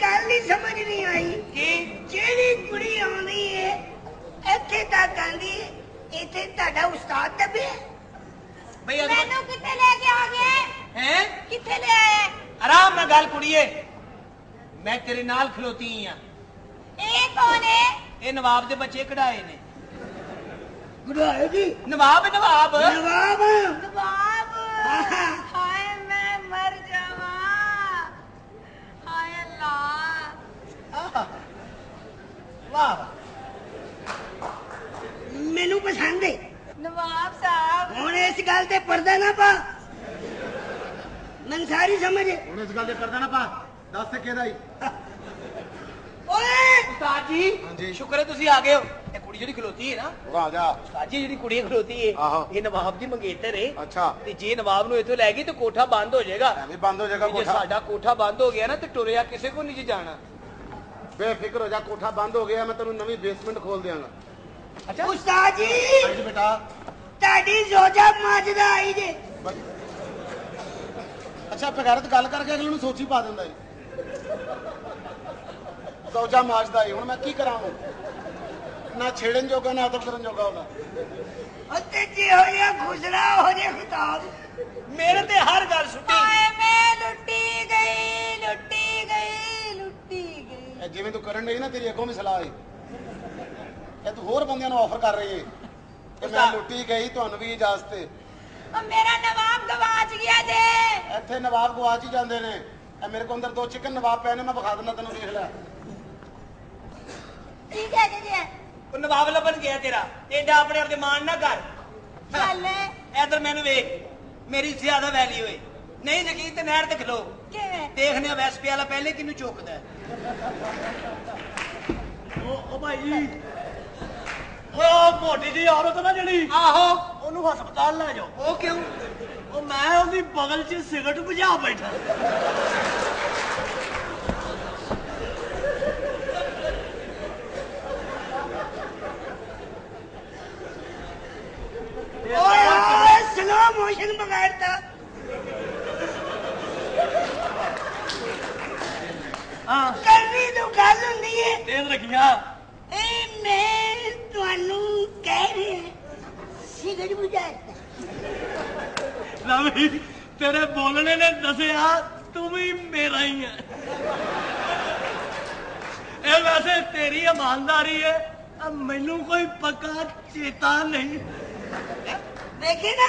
ਗੱਲ ਹੀ ਸਮਝ ਨਹੀਂ ਆਈ ਕੀ ਜਿਹੜੀ ਕੁੜੀ ਆਉਂਦੀ ਏ ਇੱਥੇ ਤਾਂ ਕਹਿੰਦੀ ਇੱਥੇ ਤੁਹਾਡਾ ਉਸਤਾਦ ਦੱਬੇ ਬਈ ਅਗਰ ਮੈਨੂੰ ਕਿੱਥੇ ਲੈ ਕੇ ਆ ਗਏ ਹੈ ਕਿੱਥੇ ਲੈ ਆਏ ਆਰਾਮ ਨਾਲ ਗੱਲ ਕੁੜੀਏ ਮੈਂ ਤੇਰੇ ਨਾਲ ਖਲੋਤੀ ਆ ਇਹ ਕੌਣ ਏ ਇਹ ਨਵਾਬ ਦੇ ਬੱਚੇ ਕਢਾਏ ਨੇ ਕਢਾਏ ਜੀ ਨਵਾਬ ਨਵਾਬ ਨਵਾਬ ਨਵਾਬ ਸਮਝ ਹੁਣ ਇਸ ਗੱਲ ਦੇ ਕਰਦਾ ਨਾ ਪਾ ਦੱਸ ਕਿਹਦਾ ਹੀ ਓਏ ਉਸਤਾਦ ਜੀ ਹਾਂਜੀ। ਸ਼ੁਕਰ ਹੈ ਤੁਸੀਂ ਆ ਗਏ ਹੋ ਇਹ ਕੁੜੀ ਜਿਹੜੀ ਖਲੋਤੀ ਹੈ ਨਾ ਰਾਜਾ ਉਸਤਾਦ ਜੀ ਜਿਹੜੀ ਕੁੜੀ ਖਲੋਤੀ ਹੈ ਇਹ ਨਵਾਬ ਦੀ ਮੰਗੇਤਰ ਹੈ ਅੱਛਾ ਤੇ ਜੇ ਨਵਾਬ ਨੂੰ ਇੱਥੋਂ ਲੈ ਗਈ ਤਾਂ ਕੋਠਾ ਬੰਦ ਹੋ ਜਾਏਗਾ ਐਵੇਂ ਬੰਦ ਹੋ ਜਾਏਗਾ ਕੋਠਾ ਸਾਡਾ ਕੋਠਾ ਬੰਦ ਹੋ ਗਿਆ ਨਾ ਤੇ ਟੁਰਿਆ ਕਿਸੇ ਕੋ ਨਹੀਂ ਜੀ ਜਾਣਾ ਬੇਫਿਕਰ ਹੋ ਜਾ ਕੋਠਾ ਬੰਦ ਹੋ ਗਿਆ ਮੈਂ ਤੈਨੂੰ ਨਵੀਂ ਬੇਸਮੈਂਟ ਖੋਲ ਦਿਆਂਗਾ ਅੱਛਾ ਉਸਤਾਦ ਜੀ ਹਾਂਜੀ ਬੇਟਾ ਤੁਹਾਡੀ ਜ਼ੋਜਾ ਮਾਜਦਾ ਆਈ ਜੇ ਅੱਛਾ ਬਗੈਰਤ ਗੱਲ ਕਰਕੇ ਅਗਲੇ ਨੂੰ ਸੋਚੀ ਪਾ ਦਿੰਦਾ ਏ ਸੋਚਾ ਮਾਜਦਾ ਏ ਹੁਣ ਮੈਂ ਕੀ ਕਰਾਂ ਹੁਣ ਨਾ ਛੇੜਨ ਜੋਗਾ ਨਾ ਅਦਬ ਕਰਨ ਜੋਗਾ ਉਹਦਾ ਅੱਤੇ ਜੀ ਹੋਇਆ ਖੁਸਰਾ ਹੋ ਜੇ ਖੁਤਾਬ ਮੇਰੇ ਤੇ ਹਰ ਗੱਲ ਸੁੱਟੀ ਆਏ ਮੈਂ ਲੁੱਟੀ ਗਈ ਲੁੱਟੀ ਗਈ ਲੁੱਟੀ ਗਈ ਜਿਵੇਂ ਤੂੰ ਕਰਨ ਲਈ ਨਾ ਤੇਰੀ ਅੱਗੋਂ ਵੀ ਸਲਾਹ ਏ ਤੂੰ ਹੋਰ ਬੰਦਿਆਂ ਨੂੰ ਆਫਰ ਕਰ ਰਹੀ ਏ ਕਿ ਮੈਂ ਲੁੱਟੀ ਗਈ ਤੁਹਾਨੂੰ ਵੀ ਇਜਾਜ਼ਤ ਏ ਉਹ ਮੇਰਾ ਨਵਾਬ ਗਵਾਚ ਗਿਆ ਜੇ ਇੱਥੇ ਨਵਾਬ ਗਵਾਚ ਹੀ ਜਾਂਦੇ ਨੇ ਐ ਮੇਰੇ ਕੋਲ ਅੰਦਰ ਦੋ ਚਿਕਨ ਨਵਾਬ ਪਏ ਨੇ ਮੈਂ ਵਿਖਾ ਦਿੰਦਾ ਤੈਨੂੰ ਦੇਖ ਲੈ ਠੀਕ ਹੈ ਜੀ ਜੀ ਉਹ ਨਵਾਬ ਲੱਭਣ ਗਿਆ ਤੇਰਾ ਐਡਾ ਆਪਣੇ ਆਪ ਦੇ ਮਾਣ ਨਾ ਕਰ ਚੱਲੇ ਇਧਰ ਮੈਨੂੰ ਵੇਖ ਮੇਰੀ ਜ਼ਿਆਦਾ ਵੈਲੀ ਹੋਏ ਨਹੀਂ ਜਕੀਰ ਤੇ ਨਹਿਰ ਤੇ ਖਲੋ ਕਿਵੇਂ ਦੇਖਨੇ ਵੈਸਪੀ ਵਾਲਾ ਪਹਿਲੇ ਕਿੰਨੂੰ ਚੁੱਕਦਾ ਉਹ ਉਹ ਭਾਈ ਓਏ ਉਹ ਮੋਟੀ ਜੀ ਔਰਤ ਨਾ ਜਿਹੜੀ ਆਹੋ ਉਹਨੂੰ ਹਸਪਤਾਲ ਲੈ ਜਾਓ ਉਹ ਕਿਉਂ ਉਹ ਮੈਂ ਉਹਦੀ ਬਗਲ 'ਚ ਸਿਗਰਟ ਬੁਝਾ ਬੈਠਾ ਓਏ ਸਲੋ ਮੋਸ਼ਨ ਬਗਾੜਤਾ ਹਾਂ ਕਰਨੀ ਤੂੰ ਗੱਲ ਹੁੰਦੀ ਏ ਤੇਨ ਰੱਖੀਆਂ ਏ ਮੈਂ ਸਾਨੂੰ ਕਹਿ ਰਿਹਾ ਸਿਗਰ ਬੁਝਾਤਾ ਲਵੀ ਤੇਰੇ ਬੋਲਣੇ ਨੇ ਦੱਸਿਆ ਤੂੰ ਵੀ ਮੇਰਾ ਹੀ ਹੈ ਇਹ ਵੈਸੇ ਤੇਰੀ ਇਮਾਨਦਾਰੀ ਹੈ ਮੈਨੂੰ ਕੋਈ ਪੱਕਾ ਚੇਤਾ ਨਹੀਂ ਦੇਖੇ ਨਾ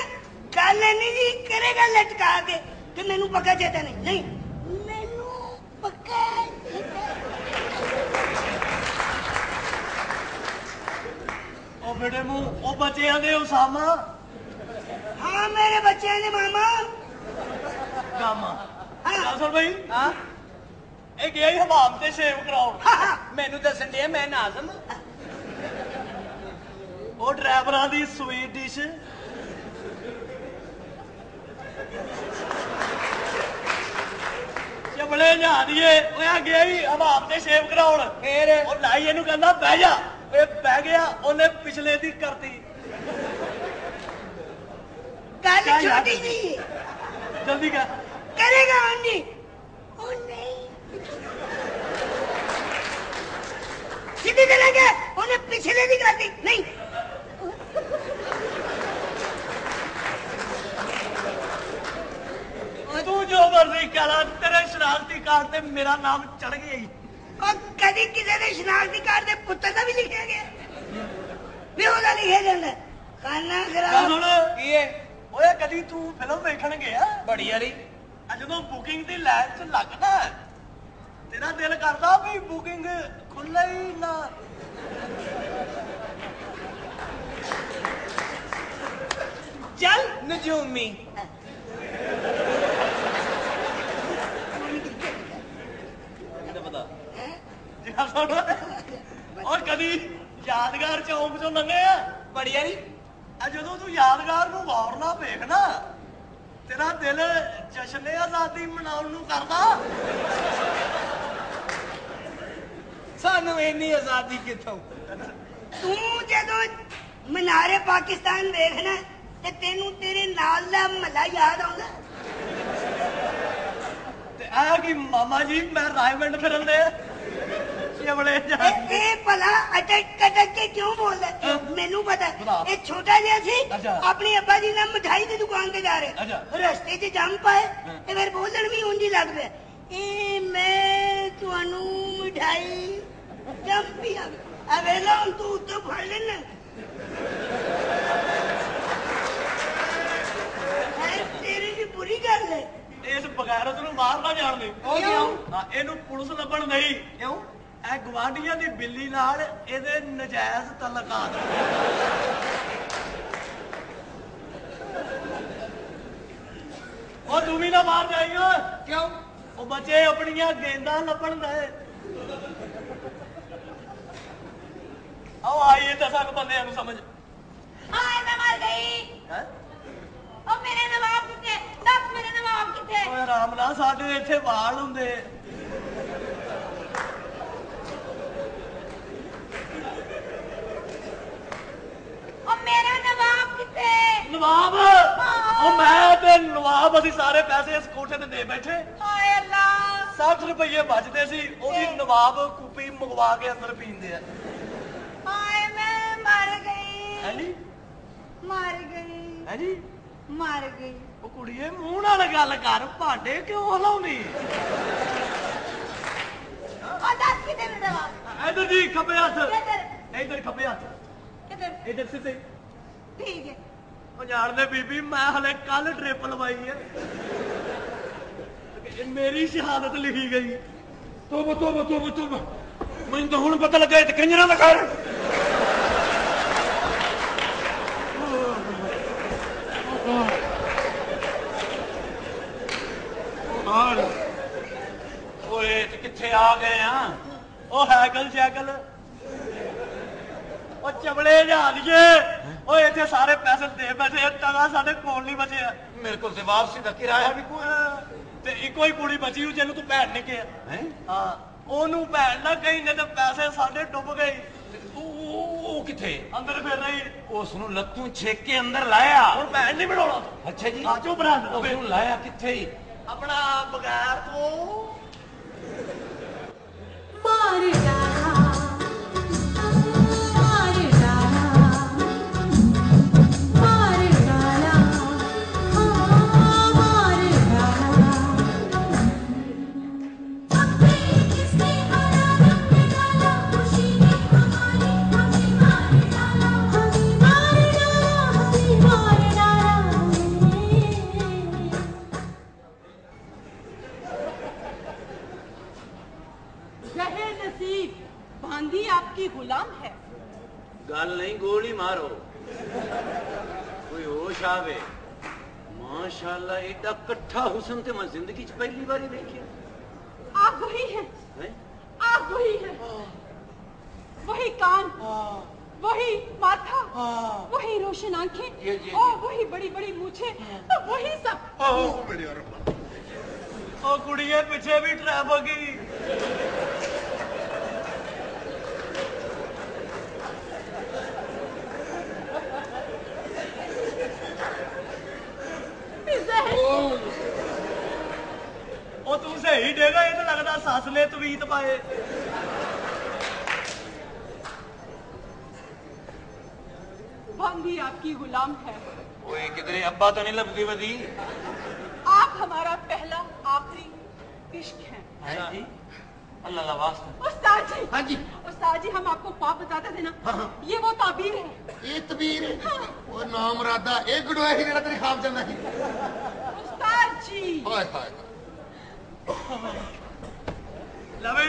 ਕੱਲ ਨਹੀਂ ਜੀ ਕਰੇਗਾ ਲਟਕਾ ਕੇ ਕਿ ਮੈਨੂੰ ਪੱਕਾ ਚੇਤਾ ਨਹੀਂ ਨਹੀਂ ਮੈਨੂੰ ਪੱਕਾ ਮੇਰੇ ਮੂੰਹ ਉਹ ਬੱਚਿਆਂ ਦੇ ਉਸਾਮਾ ਹਾਂ ਮੇਰੇ ਬੱਚਿਆਂ ਦੇ ਮਾਮਾ ਗਾਮਾ ਨਾਸਰ ਭਾਈ ਹਾਂ ਇਹ ਗਿਆ ਹੀ ਹਮਾਮ ਤੇ ਸ਼ੇਵ ਕਰਾਉਣ ਮੈਨੂੰ ਦੱਸਣ ਦੇ ਮੈਂ ਨਾਜ਼ਮ ਉਹ ਡਰਾਈਵਰਾਂ ਦੀ ਸਵੀਟ ਡਿਸ਼ ਚਬਲੇ ਨਾ ਦੀਏ ਉਹ ਆ ਗਿਆ ਹੀ ਹਮਾਮ ਤੇ ਸ਼ੇਵ ਕਰਾਉਣ ਫੇਰ ਉਹ ਲਾਈ ਇਹਨੂੰ ਕਹਿੰਦਾ ਬਹਿ ਜਾ बह गया उन्हें पिछले दी करती जल्दी कर करेगा ओ नहीं उन्हें पिछले नहीं नहीं तू जो मर्जी कह तेरे शरारती कार्ड मेरा नाम चढ़ गया ही ਉਹ ਕਦੀ ਕਿਸੇ ਦੇ ਸ਼ਨਾਖਤੀ ਕਾਰਡ ਦੇ ਪੁੱਤਰ ਦਾ ਵੀ ਲਿਖਿਆ ਗਿਆ ਵੀ ਉਹਦਾ ਲਿਖਿਆ ਜਾਂਦਾ ਖਾਨਾ ਖਰਾਬ ਸੁਣ ਕੀ ਏ ਓਏ ਕਦੀ ਤੂੰ ਫਿਲਮ ਵੇਖਣ ਗਿਆ ਬੜੀ ਵਾਲੀ ਜਦੋਂ ਬੁਕਿੰਗ ਦੀ ਲਾਈਨ 'ਚ ਲੱਗਦਾ ਤੇਰਾ ਦਿਲ ਕਰਦਾ ਵੀ ਬੁਕਿੰਗ ਖੁੱਲੇ ਹੀ ਨਾ ਚੱਲ ਨਜੂਮੀ ਔਰ ਸੁਣ ਓਏ ਕਦੀ ਯਾਦਗਾਰ ਚੌਂਕ ਚੋਂ ਲੰਘੇ ਆ ਬੜੀਆ ਨਹੀਂ ਆ ਜਦੋਂ ਤੂੰ ਯਾਦਗਾਰ ਨੂੰ ਵਾਰਨਾ ਵੇਖਣਾ ਤੇਰਾ ਦਿਲ ਜਸ਼ਨੇ ਆਜ਼ਾਦੀ ਮਨਾਉਣ ਨੂੰ ਕਰਦਾ ਸਾਨੂੰ ਇੰਨੀ ਆਜ਼ਾਦੀ ਕਿੱਥੋਂ ਤੂੰ ਜਦੋਂ ਮਨਾਰੇ ਪਾਕਿਸਤਾਨ ਵੇਖਣਾ ਤੇ ਤੈਨੂੰ ਤੇਰੇ ਨਾਲ ਦਾ ਮਹੱਲਾ ਯਾਦ ਆਉਂਦਾ ਤੇ ਆ ਕੀ ਮਾਮਾ ਜੀ ਮੈਂ ਰਾਇਮੰਡ ਫਿਰਨ ਦੇ ਇਹ ਭਲਾ ਅਟਕ ਕਟਕ ਕੇ ਕਿਉਂ ਬੋਲਦਾ ਮੈਨੂੰ ਪਤਾ ਇਹ ਛੋਟਾ ਜਿਹਾ ਸੀ ਆਪਣੇ ਅੱਬਾ ਜੀ ਨਾਲ ਮਠਾਈ ਦੀ ਦੁਕਾਨ ਤੇ ਜਾ ਰਹੇ ਰਸਤੇ 'ਚ ਜੰਮ ਪਾਏ ਤੇ ਫਿਰ ਬੋਲਣ ਵੀ ਉਂਝ ਹੀ ਲੱਗ ਪਿਆ ਇਹ ਮੈਂ ਤੁਹਾਨੂੰ ਮਠਾਈ ਜੰਮ ਪਿਆ ਅਵੇ ਲਾਂ ਤੂੰ ਉੱਤੋਂ ਫੜ ਲੈਣਾ ਤੇਰੀ ਜੀ ਬੁਰੀ ਗੱਲ ਹੈ ਇਸ ਬਗੈਰਤ ਨੂੰ ਮਾਰਨਾ ਜਾਣਦੇ ਕਿਉਂ ਇਹਨੂੰ ਪੁਲਿਸ ਲੱਭਣ ਨਹੀਂ ਕਿਉਂ ਐ ਗਵਾਂਡੀਆਂ ਦੀ ਬਿੱਲੀ ਨਾਲ ਇਹਦੇ ਨਜਾਇਜ਼ ਤਲਕਾਤ ਉਹ ਤੂੰ ਵੀ ਨਾ ਬਾਹਰ ਜਾਈਓ ਕਿਉਂ ਉਹ ਬੱਚੇ ਆਪਣੀਆਂ ਗੇਂਦਾਂ ਲੱਭਣ ਦੇ ਆਓ ਆਈਏ ਤਾਂ ਸਾਕ ਬੰਦਿਆਂ ਨੂੰ ਸਮਝ ਆਏ ਮੈਂ ਮਰ ਗਈ ਹਾਂ ਉਹ ਮੇਰੇ ਨਵਾਬ ਕਿੱਥੇ ਦੱਸ ਮੇਰੇ ਨਵਾਬ ਕਿੱਥੇ ਓਏ ਰਾਮ ਨਾਲ ਸਾਡੇ ਇੱਥੇ ਵਾਲ ਹੁੰਦੇ ਨਵਾਬ ਉਹ ਮੈਂ ਤੇ ਨਵਾਬ ਅਸੀਂ ਸਾਰੇ ਪੈਸੇ ਇਸ ਕੋਠੇ ਤੇ ਦੇ ਬੈਠੇ ਹਾਏ ਅੱਲਾ 60 ਰੁਪਏ ਬਚਦੇ ਸੀ ਉਹਦੀ ਨਵਾਬ ਕੁਪੀ ਮੰਗਵਾ ਕੇ ਅੰਦਰ ਪੀਂਦੇ ਆ ਹਾਏ ਮੈਂ ਮਰ ਗਈ ਹਾਂਜੀ ਮਰ ਗਈ ਹਾਂਜੀ ਮਰ ਗਈ ਉਹ ਕੁੜੀਏ ਮੂੰਹ ਨਾਲ ਗੱਲ ਕਰ ਭਾਡੇ ਕਿਉਂ ਹਲਾਉਂਦੀ ਆ ਦੱਸ ਕਿਤੇ ਨੇ ਦਵਾ ਇਧਰ ਜੀ ਖੱਬੇ ਹੱਥ ਇਧਰ ਇਧਰ ਖੱਬੇ ਹੱਥ ਕਿਧਰ ਇਧਰ ਸਿੱਧੇ ਠੀਕ ਹੈ ਉਹ ਜਾਣਦੇ ਬੀਬੀ ਮੈਂ ਹਲੇ ਕੱਲ ਟ੍ਰਿਪ ਲਵਾਈ ਹੈ ਮੇਰੀ ਸ਼ਹਾਦਤ ਲਿਖੀ ਗਈ ਤੋਬ ਤੋਬ ਤੋਬ ਤੋਬ ਮੈਨੂੰ ਤਾਂ ਹੁਣ ਪਤਾ ਲੱਗਾ ਇਹ ਤੇ ਕੰਜਰਾਂ ਦਾ ਘਰ ਆਰ ਓਏ ਤੇ ਕਿੱਥੇ ਆ ਗਏ ਆ ਉਹ ਹੈਕਲ ਸ਼ੈਕਲ ਉਹ ਚਬਲੇ ਜਾ ਦਈਏ ਓਏ ਇੱਥੇ ਸਾਰੇ ਪੈਸੇ ਦੇ ਬਚੇ ਤਗਾ ਸਾਡੇ ਕੋਲ ਨਹੀਂ ਬਚਿਆ ਮੇਰੇ ਕੋਲ ਤੇ ਵਾਪਸੀ ਦਾ ਕਿਰਾਇਆ ਵੀ ਕੋਈ ਤੇ ਇੱਕੋ ਹੀ ਕੁੜੀ ਬਚੀ ਉਹ ਜਿਹਨੂੰ ਤੂੰ ਭੈਣ ਨੇ ਕਿਹਾ ਹੈ ਹਾਂ ਉਹਨੂੰ ਭੈਣ ਨਾ ਕਹੀ ਨੇ ਤੇ ਪੈਸੇ ਸਾਡੇ ਡੁੱਬ ਗਏ ਉਹ ਕਿੱਥੇ ਅੰਦਰ ਫਿਰ ਰਹੀ ਉਸ ਨੂੰ ਲੱਤੂ ਛੇਕ ਕੇ ਅੰਦਰ ਲਾਇਆ ਹੁਣ ਭੈਣ ਨਹੀਂ ਬਣਾਉਣਾ ਅੱਛਾ ਜੀ ਆਜੋ ਬਣਾ ਉਹਨੂੰ ਲਾਇਆ ਕਿੱਥੇ ਹੀ ਆਪਣਾ ਬਗੈਰ ਤੋਂ ਮਾਰੇਗਾ की गुलाम है गल नहीं गोली मारो कोई होश आवे माशाल्लाह एडा कट्ठा हुसन ते मैं जिंदगी च पहली बारी ही आप वही हैं है? आप वही है वही कान हाँ। वही माथा हाँ। वही रोशन आंखें और वही बड़ी बड़ी मूछे हाँ। तो वही सब ओ मेरे रब ओ कुड़िया पीछे भी ट्रैप हो गई ਉਹ ਤੂੰ ਸਹੀ ਡੇਗਾ ਇਹ ਤਾਂ ਲੱਗਦਾ ਸੱਸ ਨੇ ਤਵੀਤ बंदी आपकी गुलाम है ओए किधरे अब्बा तो नहीं लपकी बदी आप हमारा पहला आखिरी इश्क है हाँ अच्छा। अल्लाह जी हाँ जी उस्ताद जी हम आपको पाप बताते देना हाँ, हाँ। ये वो ताबीर है ये तबीर है हाँ। और नाम रादा एक गुड़वा ही मेरा तेरे खाब जाना है ちはいはいラベイ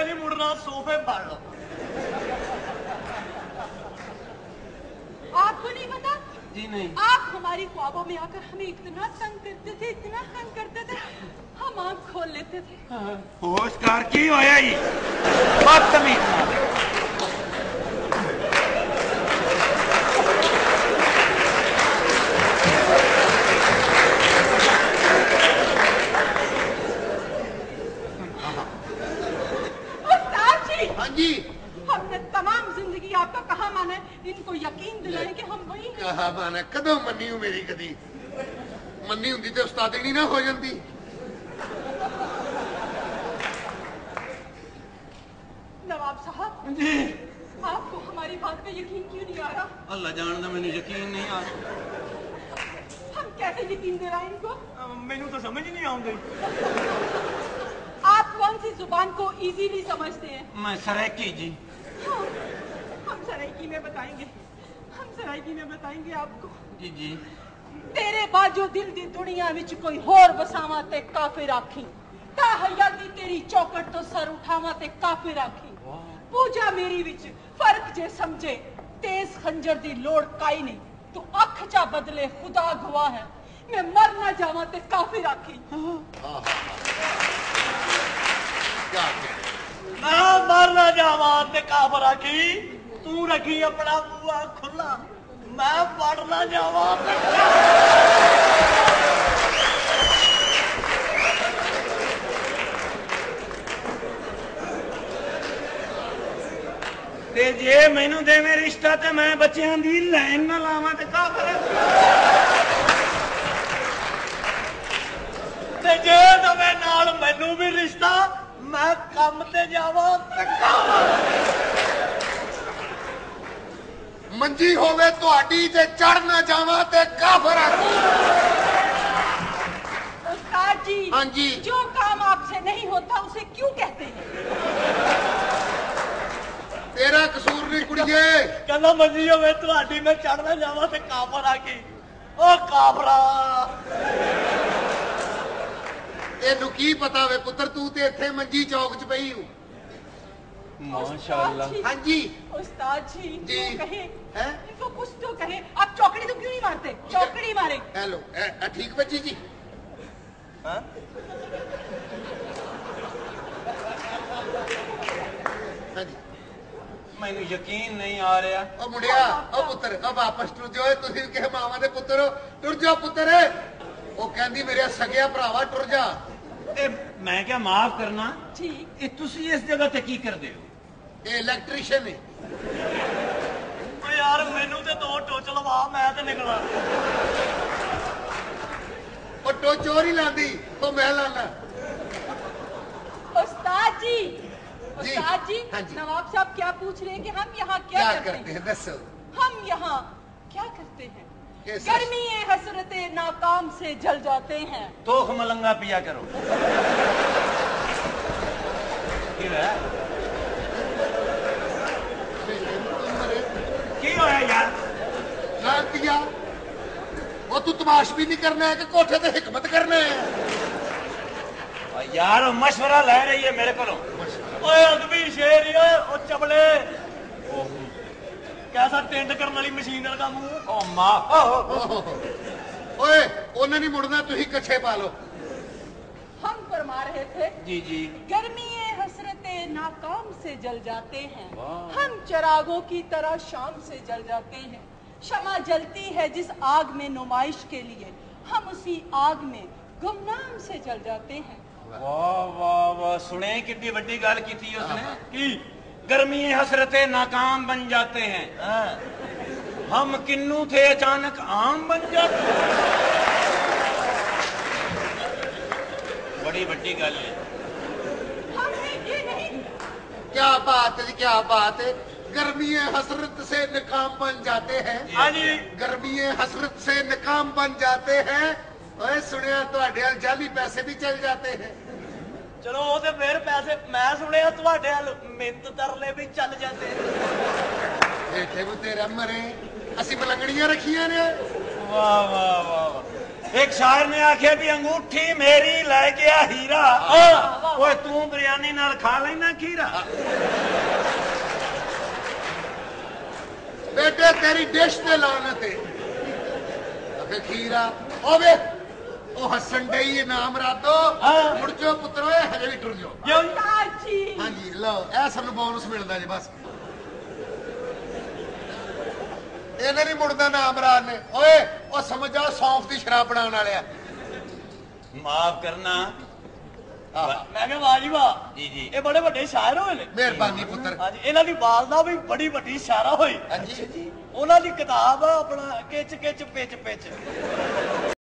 エネリムルナソフェンバル आपको नहीं पता जी नहीं आप हमारी ख्वाबों में आकर हमें इतना तंग करते थे इतना तंग करते थे हम आंख खोल लेते थे हाँ, हाँ। होश कार की हो बदतमीज हाँ जी हमने तमाम जिंदगी आपका कहा माना इनको यकीन दिलाए कि हम वही कहा माना कदों मनी हूँ मेरी कदी मनी होंगी तो उस्ताद नहीं ना हो जाती नवाब साहब हाँ जी आपको हमारी बात पे यकीन क्यों नहीं आ रहा अल्लाह जान दे मैंने यकीन नहीं आ रहा हम कैसे यकीन दे रहा इनको मैनू तो समझ नहीं आऊंगी कौन सी जुबान को इजीली समझते हैं मैं सरायकी जी हाँ, हम सरायकी में बताएंगे हम सरायकी में बताएंगे आपको जी जी तेरे बाजो दिल दी दुनिया विच कोई होर बसावा ते काफिर आखी ता हया दी तेरी चौकट तो सर उठावा ते काफिर आखी पूजा मेरी विच फर्क जे समझे तेज खंजर दी लोड़ काई नहीं तो अख चा बदले खुदा गवाह है मैं मर ना जावा ते काफिर आखी हाँ। ਜਹਾਵਾਂ ਤੇ ਕਾਬਰਾ ਕੀ ਤੂੰ ਰੱਖੀ ਆਪਣਾ ਬੂਆ ਖੁੱਲਾ ਮੈਂ ਪੜ ਨਾ ਜਾਵਾਂ ਤੇ ਜੇ ਮੈਨੂੰ ਦੇਵੇਂ ਰਿਸ਼ਤਾ ਤੇ ਮੈਂ ਬੱਚਿਆਂ ਦੀ ਲਾਈਨ ਨਾ ਲਾਵਾਂ ਤੇ ਕਾਬਰ ਤੇ ਜੇ ਦਵੇ ਨਾਲ ਮੈਨੂੰ ਵੀ ਰਿਸ਼ਤਾ ਮੈਂ ਕੰਮ ਤੇ ਜਾਵਾਂ ਤੇ ਕੰਮ ਮੰਜੀ ਹੋਵੇ ਤੁਹਾਡੀ ਤੇ ਚੜ ਨਾ ਜਾਵਾਂ ਤੇ ਕਾਫਰ ਆਖੀ ਉਸਤਾਦ ਜੀ हाँ जी जो काम आपसे नहीं होता उसे क्यों कहते हैं तेरा कसूर नहीं कुड़िए कहना मंजी होवे ਤੁਹਾਡੀ ਮੈਂ ਚੜਨਾ ਜਾਵਾਂ ਤੇ ਕਾਫਰ ਆ ਗਈ ਓ ਕਾਫਰਾ ਇਹਨੂੰ ਕੀ ਪਤਾ ਵੇ ਪੁੱਤਰ ਤੂੰ ਤੇ ਇੱਥੇ ਮੰਜੀ ਚੌਕ 'ਚ ਪਈ ਹੂੰ माशाल्लाह हाँ जी उस्ताद जी, जी। कहे है? इनको कुछ तो कहे आप चौकड़ी तो क्यों नहीं मारते चौकड़ी मारे हेलो ठीक बच्ची जी हाँ? हाँ जी ਮੈਨੂੰ ਯਕੀਨ ਨਹੀਂ ਆ ਰਿਹਾ ਉਹ ਮੁੰਡਿਆ ਉਹ ਪੁੱਤਰ ਆ ਵਾਪਸ ਟੁਰ ਜਾਓ ਤੁਸੀਂ ਕਿਹ ਮਾਵਾ ਦੇ ਪੁੱਤਰ ਟੁਰ ਜਾ ਪੁੱਤਰ ਉਹ ਕਹਿੰਦੀ ਮੇਰੇ ਸਗਿਆ ਭਰਾਵਾ ਟੁਰ ਜਾ मैं क्या माफ करना ठीक इस जगह ते की कर दे हो है यार मेनू ते दो टोच लवा मैं ते निकला ओ टोच और ही लांदी तो मैं लाना उस्ताद उस्ताद जी, क्या करते हैं गर्मी हसरत नाकाम से जल जाते हैं तो मलंगा पिया करो क्यों यार वो तू तमाश भी नहीं करना है कोठे हिकमत करना है यार मशवरा ले रही है मेरे को चबले ਪੈਸਾ ਟੈਂਡ ਕਰਨ ਵਾਲੀ ਮਸ਼ੀਨ ਨਾਲ ਕੰਮ ਓ ਮਾਂ ਓਏ ਉਹਨੇ ਨਹੀਂ ਮੁੜਨਾ ਤੁਸੀਂ ਕੱਛੇ ਪਾ ਲਓ हम फरमा रहे थे जी जी गर्मी हसरतें नाकाम से जल जाते हैं हम चरागों की तरह शाम से जल जाते हैं शमा जलती है जिस आग में नुमाइश के लिए हम उसी आग में गुमनाम से जल जाते हैं वाह वाह वाह सुने कितनी बड़ी गल की थी उसने की गर्मी हसरते नाकाम बन जाते हैं हाँ। हम किन्नू थे अचानक आम बन जाते बड़ी बड़ी गल है क्या बात है क्या बात है गर्मी हसरत से नाकाम बन जाते हैं हाँ गर्मी हसरत से नाकाम बन जाते हैं सुनिया तो जाली पैसे भी चल जाते हैं ਮੈਂ ਸੁਣਿਆ ਤੁਹਾਡੇ ਹਲ ਮਿੰਤ ਤਰਲੇ ਵੀ ਚੱਲ ਜਾਂਦੇ ਇੱਥੇ ਬੁੱਤੇ ਰਮਰੇ ਅਸੀਂ ਬਲੰਗੜੀਆਂ ਰੱਖੀਆਂ ਨੇ ਵਾਹ ਵਾਹ ਵਾਹ ਇੱਕ ਸ਼ਾਇਰ ਨੇ ਆਖਿਆ ਵੀ ਅੰਗੂਠੀ ਮੇਰੀ ਲੈ ਗਿਆ ਹੀਰਾ ਓਏ ਤੂੰ ਬਿਰਿਆਨੀ ਨਾਲ ਖਾ ਲੈਣਾ ਖੀਰਾ ਬੇਟੇ ਤੇਰੀ ਡਿਸ਼ ਤੇ ਲਾਨਤ ਹੈ ਅਬੇ ਖੀਰਾ ਓਵੇ ਉਹ ਹੱਸਣ ਡਈ ਨਾਮ ਰਾਤੋ ਮੁੜ ਜੋ ਪੁੱਤਰੋ ਹਜੇ ਵੀ ਟੁਰ ਜੋ ਸੀ ਹਾਂਜੀ ਲਓ ਇਹ ਸਾਨੂੰ ਬੋਨਸ ਮਿਲਦਾ ਜੀ ਬਸ ਇਹਨੇ ਨਹੀਂ ਮੁੜਦਾ ਨਾ ਅਮਰਾਨ ਨੇ ਓਏ ਉਹ ਸਮਝਾ ਸੌਂਫ ਦੀ ਸ਼ਰਾਬ ਬਣਾਉਣ ਵਾਲਿਆ ਮਾਫ ਕਰਨਾ ਮੈਂ ਕਿਹਾ ਵਾਹ ਜੀ ਜੀ ਜੀ ਇਹ ਬੜੇ ਵੱਡੇ ਸ਼ਾਇਰ ਹੋਏ ਨੇ ਮਿਹਰਬਾਨੀ ਪੁੱਤਰ ਹਾਂਜੀ ਇਹਨਾਂ ਦੀ ਦਾ ਵੀ ਬੜੀ ਵੱਡੀ ਸ਼ਾਇਰਾ ਹੋਈ ਹਾਂਜੀ ਉਹਨਾਂ ਦੀ ਕਿਤਾਬ ਆ ਆਪਣਾ ਕਿਚ ਕਿਚ ਪਿਚ ਪਿਚ